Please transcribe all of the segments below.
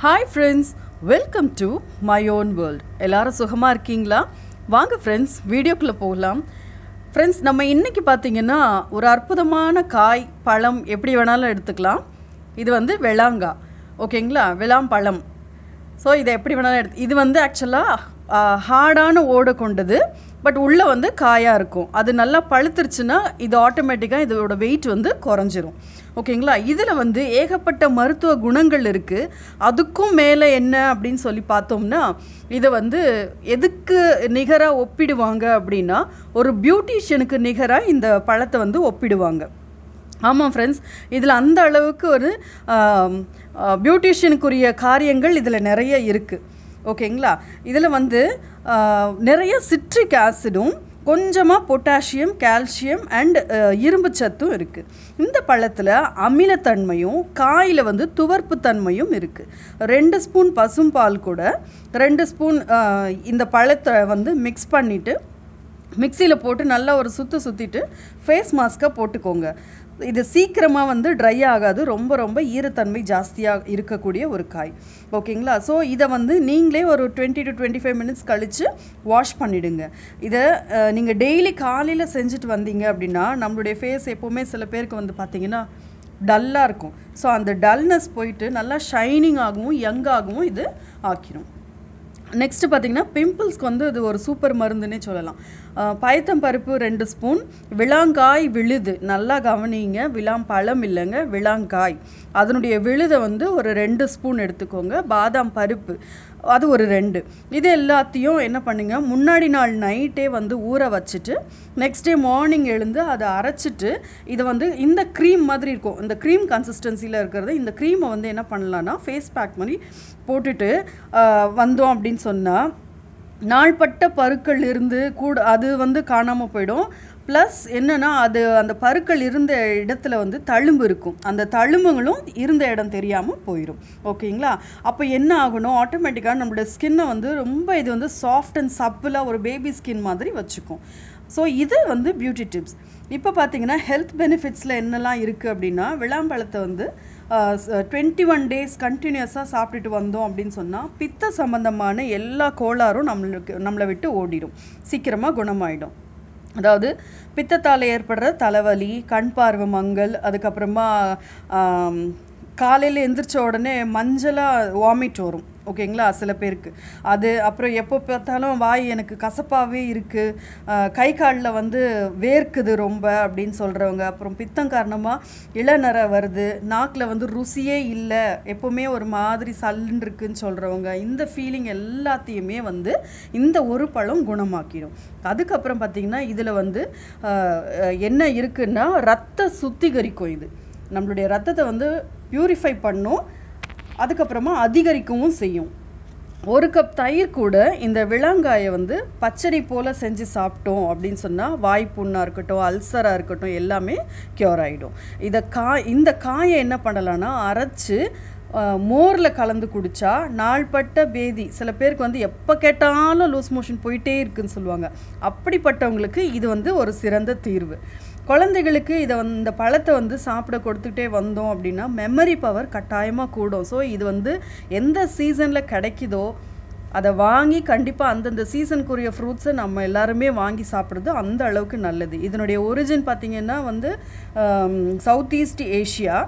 Hi friends welcome to my own world எல்லாரும் சுகமாக இருக்கீங்களா? வாங்க ஃப்ரெண்ட்ஸ் வீடியோக்குள்ளே போகலாம். ஃப்ரெண்ட்ஸ் நம்ம இன்றைக்கி பார்த்தீங்கன்னா ஒரு அற்புதமான காய் பழம் எப்படி வேணாலும் எடுத்துக்கலாம். இது வந்து வெளாங்கா. ஓகேங்களா வெளாம்பழம். ஸோ இதை எப்படி வேணாலும் எடுத்து இது வந்து ஆக்சுவலாக ஹார்டான ஓடை கொண்டது பட் உள்ளே வந்து காயாக இருக்கும். அது நல்லா பழுத்துருச்சுன்னா இது ஆட்டோமேட்டிக்காக இதோட வெயிட் வந்து குறைஞ்சிரும். ஓகேங்களா? இதில் வந்து ஏகப்பட்ட மருத்துவ குணங்கள் இருக்குது அதுக்கும் மேலே என்ன அப்படின்னு சொல்லி பார்த்தோம்னா இதை வந்து எதுக்கு நிகராக ஒப்பிடுவாங்க அப்படின்னா ஒரு பியூட்டிஷியனுக்கு நிகராக இந்த பழத்தை வந்து ஒப்பிடுவாங்க. ஆமாம் ஃப்ரெண்ட்ஸ் இதில் அந்த அளவுக்கு ஒரு பியூட்டிஷியனுக்குரிய காரியங்கள் இதில் நிறைய இருக்குது ஓகேங்களா? இதில் வந்து நிறைய சிட்ரிக் ஆசிடும் கொஞ்சமாக பொட்டாசியம் கால்சியம் அண்ட் இரும்பு சத்தும் இருக்குது இந்த பழத்தில் அமிலத்தன்மையும் காயில் வந்து துவர்ப்பு தன்மையும் இருக்குது ரெண்டு ஸ்பூன் பசும்பால் கூட ரெண்டு ஸ்பூன் இந்த பழத்தை வந்து மிக்ஸ் பண்ணிவிட்டு மிக்சியில் போட்டு நல்லா ஒரு சுற்று சுற்றிட்டு ஃபேஸ் மாஸ்க்காக போட்டுக்கோங்க. இது சீக்கிரமாக வந்து ட்ரை ஆகாது. ரொம்ப ரொம்ப ஈரத்தன்மை ஜாஸ்தியாக இருக்கக்கூடிய ஒரு காய். ஓகேங்களா? ஸோ இதை வந்து நீங்களே ஒரு twenty two twenty five minutes கழித்து வாஷ் பண்ணிவிடுங்க இதை நீங்கள் டெய்லி காலையில் செஞ்சுட்டு வந்தீங்க அப்படின்னா நம்மளுடைய ஃபேஸ் எப்போவுமே சில பேருக்கு வந்து பார்த்தீங்கன்னா டல்லாக இருக்கும். ஸோ அந்த டல்னஸ் போயிட்டு நல்லா ஷைனிங் ஆகவும் யங்காகவும் இது ஆக்கிரும். நெக்ஸ்ட்டு பார்த்தீங்கன்னா பிம்பிள்ஸ்க்கு வந்து இது ஒரு சூப்பர் மருந்துன்னே சொல்லலாம். அஹ் பயத்தம் பருப்பு ரெண்டு ஸ்பூன் விளாங்காய் விழுது. நல்லா கவனிங்க விளாம் பழம் இல்லைங்க விளாங்காய். அதனுடைய விழுதை வந்து ஒரு ரெண்டு ஸ்பூன் எடுத்துக்கோங்க பாதாம் பருப்பு. அது ஒரு ரெண்டு. இது எல்லாத்தையும் என்ன பண்ணுங்கள் முன்னாடி நாள் நைட்டே வந்து ஊற வச்சுட்டு நெக்ஸ்ட் டே மார்னிங் எழுந்து அதை அரைச்சிட்டு இதை வந்து இந்த க்ரீம் மாதிரி இருக்கும். இந்த க்ரீம் கன்சிஸ்டன்சியில் இருக்கிறது இந்த க்ரீமை வந்து என்ன பண்ணலான்னா ஃபேஸ் பேக் மாதிரி போட்டுட்டு வந்தோம் அப்படின்னு சொன்னால் நாள்பட்ட பருக்கள் இருந்து கூட அது வந்து காணாமல் போயிடும். ப்ளஸ் என்னென்னா அது அந்த பருக்கள் இருந்த இடத்துல வந்து தழும்பு இருக்கும். அந்த தழும்புகளும் இருந்த இடம் தெரியாமல் போயிடும் ஓகேங்களா? அப்போ என்ன ஆகணும்? ஆட்டோமேட்டிக்காக நம்மளோட ஸ்கின்னை வந்து ரொம்ப இது வந்து சாஃப்ட் அண்ட் சப்பிளாக ஒரு பேபி ஸ்கின் மாதிரி வச்சுக்கும். ஸோ இது வந்து பியூட்டி டிப்ஸ் இப்போ பார்த்தீங்கன்னா ஹெல்த் பெனிஃபிட்ஸில் என்னெல்லாம் இருக்குது அப்படின்னா விளாம்பழத்தை வந்து டுவெண்ட்டி ஒன் டேஸ் கண்டினியூஸாக சாப்பிட்டுட்டு வந்தோம் அப்படின்னு சொன்னால் பித்த சம்பந்தமான எல்லா கோளாறும் நம்மளுக்கு நம்மளை விட்டு ஓடிடும் சீக்கிரமாக குணமாயிடும். அதாவது பித்தத்தால் ஏற்படுற தலைவலி கண் பார்வை மங்கல் அதுக்கப்புறமா காலையில் எந்திரிச்ச உடனே மஞ்சளாக வாமிட் வரும். ஓகேங்களா? சில பேருக்கு. அது அப்புறம் எப்போ பார்த்தாலும் வாய் எனக்கு கசப்பாகவே இருக்குது கை காலில் வந்து வேர்க்குது ரொம்ப அப்படின்னு சொல்கிறவங்க அப்புறம் பித்தம் காரணமாக இளநரை வருது. நாக்கில் வந்து ருசியே இல்லை. எப்போவுமே ஒரு மாதிரி சல்லுன்னு இருக்குன்னு சொல்கிறவங்க இந்த ஃபீலிங் எல்லாத்தையுமே வந்து இந்த ஒரு பழம் குணமாக்கிடும். அதுக்கப்புறம் பார்த்திங்கன்னா இதில் வந்து என்ன இருக்குன்னா ரத்த சுத்திகரிக்கும் இது. நம்மளுடைய ரத்தத்தை வந்து பியூரிஃபை பண்ணும். அதுக்கப்புறமா அதிகரிக்கவும் செய்யும். ஒரு கப் தயிர் கூட இந்த விளங்காயை வந்து பச்சடி போல் செஞ்சு சாப்பிட்டோம் அப்படின்னு சொன்னால் வாய்ப்புண்ணாக இருக்கட்டும் அல்சராக இருக்கட்டும் எல்லாமே க்யூர் ஆகிடும் இதை காய் இந்த காயை என்ன பண்ணலான்னா அரைச்சு மோரில் கலந்து குடித்தா நாள்பட்ட பேதி. சில பேருக்கு வந்து எப்போ கேட்டாலும் லூஸ் மோஷன் போயிட்டே இருக்குன்னு சொல்லுவாங்க. அப்படிப்பட்டவங்களுக்கு இது வந்து ஒரு சிறந்த தீர்வு. குழந்தைகளுக்கு இதை வந்து இந்த பழத்தை வந்து சாப்பிட கொடுத்துட்டே வந்தோம் அப்படின்னா மெமரி பவர் கட்டாயமாக கூடும். ஸோ இது வந்து எந்த சீசனில் கிடைக்குதோ அதை வாங்கி கண்டிப்பாக அந்தந்த சீசனுக்குரிய ஃப்ரூட்ஸை நம்ம எல்லாருமே வாங்கி சாப்பிட்றது அந்த அளவுக்கு நல்லது. இதனுடைய ஒரிஜின் பார்த்திங்கன்னா வந்து சவுத் ஈஸ்ட் ஏஷியா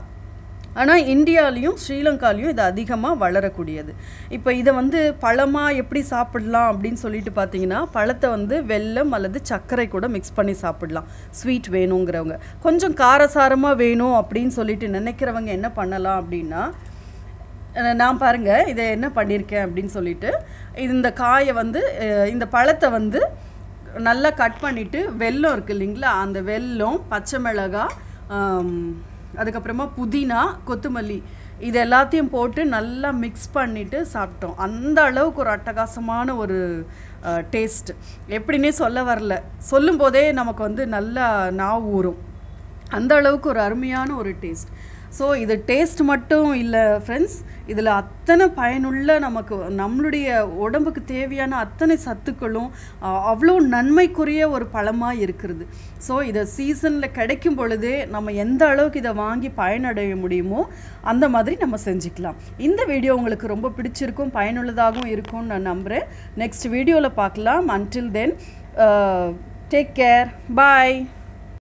ஆனால் இந்தியாலையும் ஸ்ரீலங்காலையும் இது அதிகமாக வளரக்கூடியது. இப்போ இதை வந்து பழமாக எப்படி சாப்பிடலாம் அப்படின்னு சொல்லிட்டு பார்த்தீங்கன்னா பழத்தை வந்து வெல்லம் அல்லது சர்க்கரை கூட மிக்ஸ் பண்ணி சாப்பிடலாம். ஸ்வீட் வேணுங்கிறவங்க. கொஞ்சம் காரசாரமாக வேணும் அப்படின்னு சொல்லிட்டு நினைக்கிறவங்க என்ன பண்ணலாம் அப்படின்னா நான் பாருங்கள் இதை என்ன பண்ணியிருக்கேன் அப்படின்னு சொல்லிட்டு இந்த காயை வந்து இந்த பழத்தை வந்து நல்லா கட் பண்ணிவிட்டு வெல்லம் இருக்குது இல்லைங்களா? அந்த வெல்லம் பச்சை மிளகாய் அதுக்கப்புறமா புதினா கொத்தமல்லி. இது எல்லாத்தையும் போட்டு நல்லா மிக்ஸ் பண்ணிவிட்டு சாப்பிட்டோம். அந்த அளவுக்கு ஒரு அட்டகாசமான ஒரு டேஸ்ட் எப்படின்னே சொல்ல வரல. சொல்லும் போதே நமக்கு வந்து நல்லா நான் ஊறும். அந்த அளவுக்கு ஒரு அருமையான ஒரு டேஸ்ட் ஸோ இது டேஸ்ட் மட்டும் இல்லை ஃப்ரெண்ட்ஸ் இதில் அத்தனை பயனுள்ள நமக்கு நம்மளுடைய உடம்புக்கு தேவையான அத்தனை சத்துக்களும் அவ்வளோ நன்மைக்குரிய ஒரு பழமாக இருக்கிறது. ஸோ இதை சீசனில் கிடைக்கும் பொழுதே நம்ம எந்த அளவுக்கு இதை வாங்கி பயனடைய முடியுமோ அந்த மாதிரி நம்ம செஞ்சுக்கலாம். இந்த வீடியோ உங்களுக்கு ரொம்ப பிடிச்சிருக்கும் பயனுள்ளதாகவும் இருக்கும்னு நான் நம்புகிறேன் நெக்ஸ்ட் வீடியோவில் பார்க்கலாம். Until then take care bye